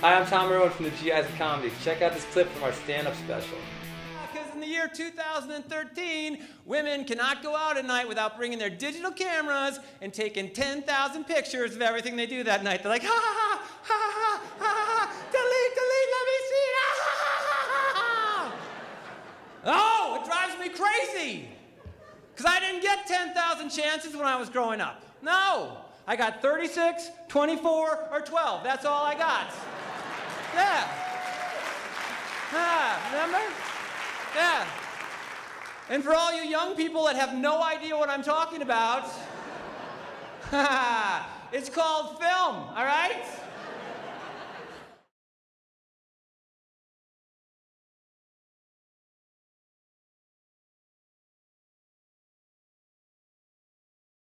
Hi, I'm Tom Irwin from the GIs of Comedy. Check out this clip from our stand-up special. Because in the year 2013, women cannot go out at night without bringing their digital cameras and taking 10,000 pictures of everything they do that night. They're like, ha ha ha, ha ha ha, ha ha, delete, delete, let me see, ah, ha ha ha ha. Oh, it drives me crazy. Because I didn't get 10,000 chances when I was growing up. No, I got 36, 24, or 12. That's all I got. Yeah. Ah, remember? Yeah. And for all you young people that have no idea what I'm talking about, it's called film, all right?